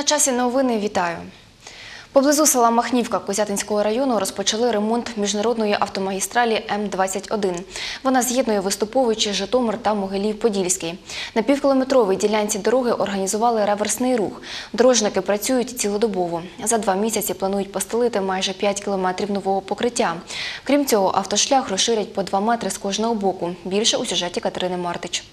На часі новини вітаю. Поблизу села Махнівка Козятинського району розпочали ремонт міжнародної автомагістралі М-21. Вона з'єднує Виступовичі, Житомир та Могилів-Подільський. На півкілометровій ділянці дороги організували реверсний рух. Дорожники працюють цілодобово. За два місяці планують постелити майже 5 кілометрів нового покриття. Крім цього, автошлях розширять по 2 метри з кожного боку. Більше у сюжеті Катерини Мартич.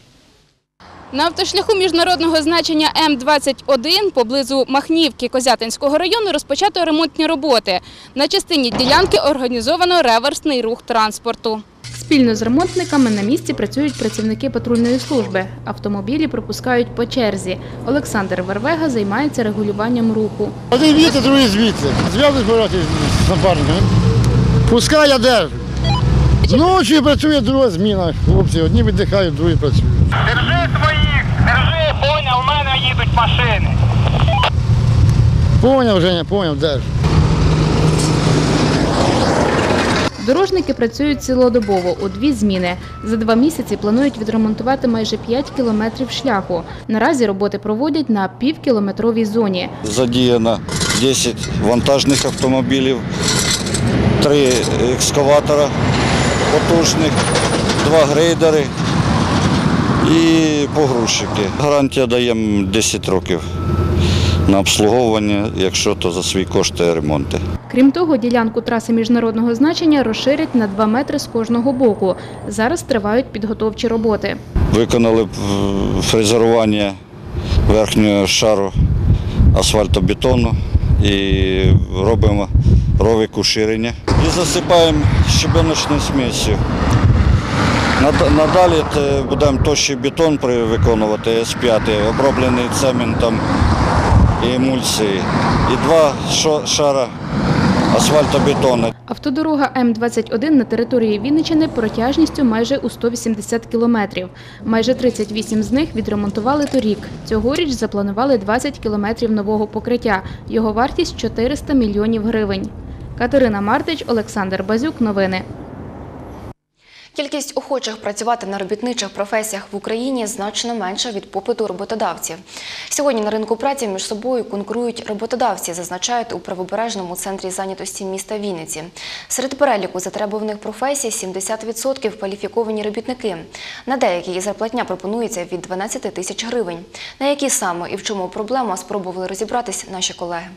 На автошляху міжнародного значення М-21 поблизу Махнівки Козятинського району розпочато ремонтні роботи. На частині ділянки організовано реверсний рух транспорту. Спільно з ремонтниками на місці працюють працівники патрульної служби. Автомобілі пропускають по черзі. Олександр Вервега займається регулюванням руху. Один звідти, другий звідти. Зв'язок говорити з напарниками. Пускай я держу. Ночі працює друга зміна. Хлопці, одні віддихають, другі працюють. Держи своїх, держи, поняв, в мене їдуть машини. Поняв, Женя, поняв, держу. Дорожники працюють цілодобово у дві зміни. За два місяці планують відремонтувати майже 5 кілометрів шляху. Наразі роботи проводять на півкілометровій зоні. задіяно 10 вантажних автомобілів, 3 екскаватора потужних, 2 грейдери і погрузчики. Гарантія даємо 10 років на обслуговування, якщо то за свій кошти ремонти. Крім того, ділянку траси міжнародного значення розширять на 2 метри з кожного боку. Зараз тривають підготовчі роботи. Виконали е, фрезерування верхнього шару асфальтобетону і робимо ровик уширення. І засипаємо щебеночною смісю. Надалі будемо тощий бетон виконувати С5, оброблений цементом і емульсії. І два шара асфальтобетону. Автодорога М-21 на території Вінничини протяжністю майже у 180 кілометрів. Майже 38 з них відремонтували торік. Цьогоріч запланували 20 кілометрів нового покриття. Його вартість – 400 мільйонів гривень. Катерина Мартич, Олександр Базюк. Новини. Кількість охочих працювати на робітничих професіях в Україні значно менша від попиту роботодавців. Сьогодні на ринку праці між собою конкурують роботодавці, зазначають у правобережному центрі зайнятості міста Вінниці. Серед переліку затребуваних професій 70% кваліфіковані робітники. На деякі зарплатня пропонується від 12 тисяч гривень. На які саме і в чому проблема спробували розібратись наші колеги.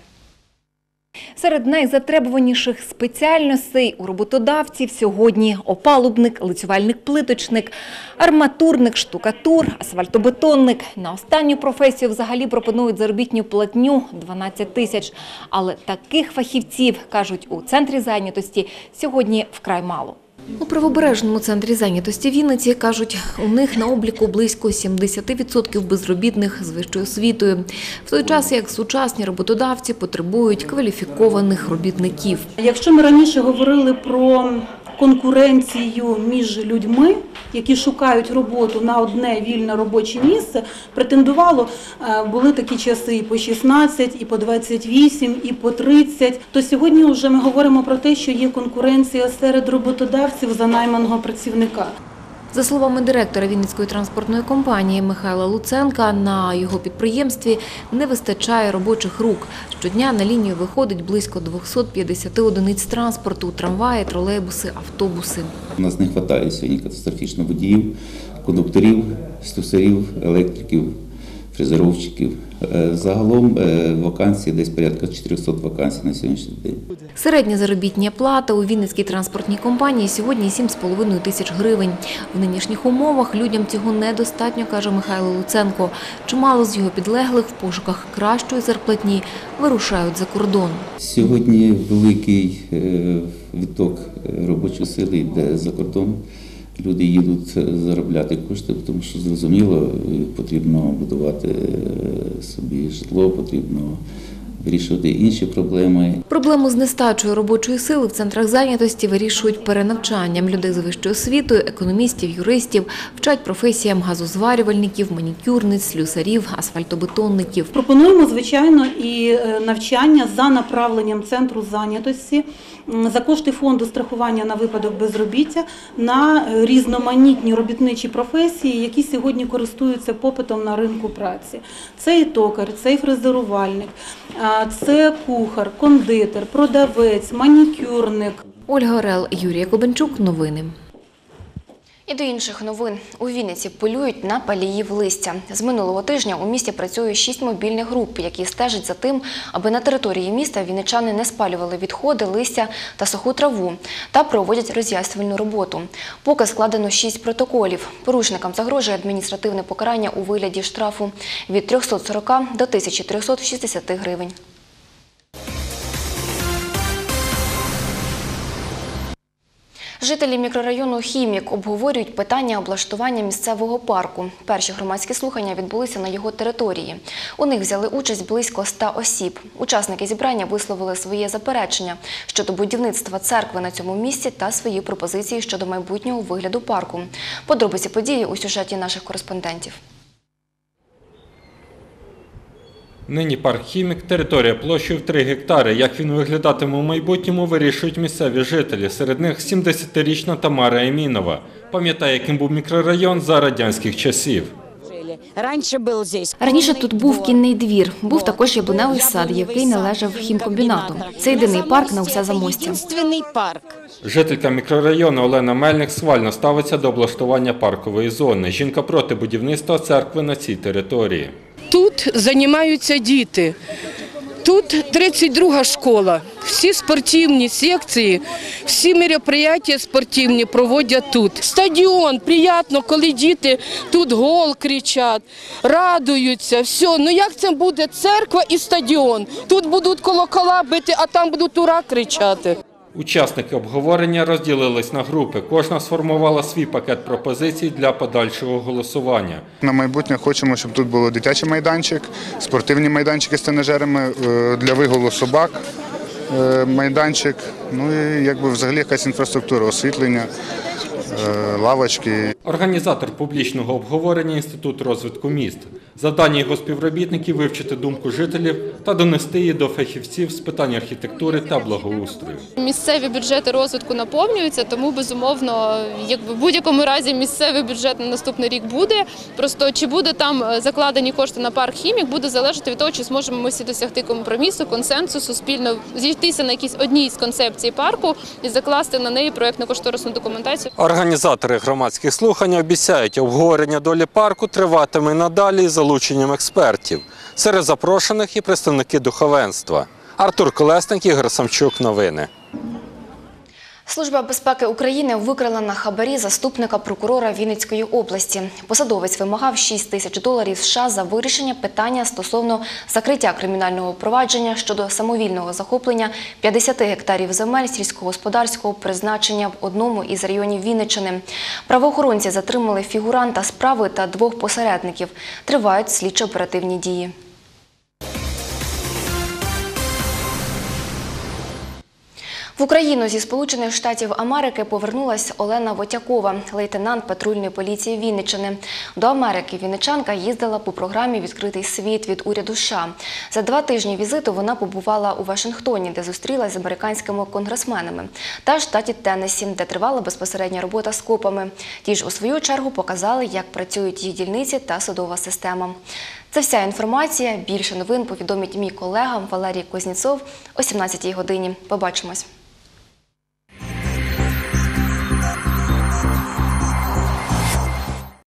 Серед найзатребуваніших спеціальностей у роботодавців сьогодні опалубник, лицювальник-плиточник, арматурник, штукатур, асфальтобетонник. На останню професію взагалі пропонують заробітню платню 12 тисяч. Але таких фахівців, кажуть, у центрі зайнятості сьогодні вкрай мало. У правобережному центрі зайнятості Вінниці кажуть, у них на обліку близько 70% безробітних з вищою освітою, в той час як сучасні роботодавці потребують кваліфікованих робітників. Якщо ми раніше говорили про конкуренцію між людьми, які шукають роботу на одне вільне робоче місце, претендувало, е, були такі часи і по 16, і по 28, і по 30, то сьогодні вже ми говоримо про те, що є конкуренція серед роботодавців за найманого працівника. За словами директора Вінницької транспортної компанії Михайла Луценка, на його підприємстві не вистачає робочих рук. Щодня на лінію виходить близько 250 одиниць транспорту, трамваї, тролейбуси, автобуси. У нас не вистачає сьогодні катастрофічно водіїв, кондукторів, слюсарів, електриків, фрезеровщиків. Е, Загалом е, вакансій десь порядка 400 вакансій на сьогоднішній день. Середня заробітня плата у Вінницькій транспортній компанії сьогодні 7,5 тисяч гривень. В нинішніх умовах людям цього недостатньо, каже Михайло Луценко. Чимало з його підлеглих в пошуках кращої зарплатні вирушають за кордон. Сьогодні великий е, відток робочої сили йде за кордон. Люди їдуть заробляти кошти, тому що зрозуміло, потрібно будувати е, собі житло, потрібно вирішувати інші проблеми. Проблему з нестачою робочої сили в центрах зайнятості вирішують перенавчанням людей з вищою освітою, економістів, юристів, вчать професіям газозварювальників, манікюрниць, слюсарів, асфальтобетонників. Пропонуємо, звичайно, і е, навчання за направленням центру зайнятості за кошти фонду страхування на випадок безробіття на е, різноманітні робітничі професії, які сьогодні користуються попитом на ринку праці. Це і токар, це і фрезерувальник, а, це кухар, кондитер, продавець, манікюрник. Ольга Орел, Юрія Кобенчук. Новини. І до інших новин. У Вінниці полюють на паліїв листя. З минулого тижня у місті працює шість мобільних груп, які стежать за тим, аби на території міста вінничани не спалювали відходи, листя та суху траву та проводять роз'яснювальну роботу. Поки складено шість протоколів. Порушникам загрожує адміністративне покарання у вигляді штрафу від 340 до 1360 гривень. Жителі мікрорайону Хімік обговорюють питання облаштування місцевого парку. Перші громадські слухання відбулися на його території. У них взяли участь близько ста осіб. Учасники зібрання висловили своє заперечення щодо будівництва церкви на цьому місці та свої пропозиції щодо майбутнього вигляду парку. Подробиці події у сюжеті наших кореспондентів. Нині парк Хімік – територія площею в 3 гектари. Як він виглядатиме у майбутньому, вирішують місцеві жителі. Серед них 70-річна Тамара Емінова. Пам'ятає, яким був мікрорайон за радянських часів. Раніше був здесь. Раніше тут був кінний двір, був також яблуневий сад, який належав хімкомбінату. Це єдиний парк на усе замостя. Парк. Жителька мікрорайону Олена Мельник схвально ставиться до облаштування паркової зони. Жінка проти будівництва церкви на цій території. Тут займаються діти. Тут 32 школа. Всі спортивні секції, всі мероприятия спортивні проводять тут. Стадіон, приємно, коли діти тут гол кричать, радуються. Все. Ну як це буде церква і стадіон? Тут будуть колокола бити, а там будуть ура кричати. Учасники обговорення розділились на групи. Кожна сформувала свій пакет пропозицій для подальшого голосування. На майбутнє хочемо, щоб тут було дитячий майданчик, спортивні майданчики з тренажерами е, для вигулу собак, е, майданчик, ну і якби взагалі якась інфраструктура, освітлення, е, лавочки. Організатор публічного обговорення Інститут розвитку міст. Завдання його співробітників вивчити думку жителів та донести її до фахівців з питань архітектури та благоустрою. Місцеві бюджети розвитку наповнюються, тому безумовно, якби в будь-якому разі місцевий бюджет на наступний рік буде. Просто чи буде там е, закладені кошти на парк хімік, буде залежати від того, чи зможемо ми всі досягти компромісу, консенсусу, спільно зійтися на якійсь одній з концепцій парку і закласти на неї проєктно-кошторисну документацію. Організатори громадських слухань обіцяють, обговорення долі парку триватиме надалі із залученням експертів. Серед запрошених і представники духовенства. Артур Колесник, Ігор Самчук. Новини. Служба безпеки України викрила на хабарі заступника прокурора Вінницької області. Посадовець вимагав 6 тисяч доларів США за вирішення питання стосовно закриття кримінального провадження щодо самовільного захоплення 50 гектарів земель сільськогосподарського призначення в одному із районів Вінниччини. Правоохоронці затримали фігуранта справи та двох посередників. Тривають слідчо-оперативні дії. В Україну зі Сполучених Штатів Америки повернулась Олена Вотякова, лейтенант патрульної поліції Вінниччини. До Америки вінничанка їздила по програмі Відкритий світ від уряду США. За два тижні візиту вона побувала у Вашингтоні, де зустрілась з американськими конгресменами, та штаті Теннессі, де тривала безпосередня робота з копами. Ті ж у свою чергу показали, як працюють їх дільниці та судова система. Це вся інформація. Більше новин повідомить мій колега Валерій Кузнєцов о 17 годині. Побачимось.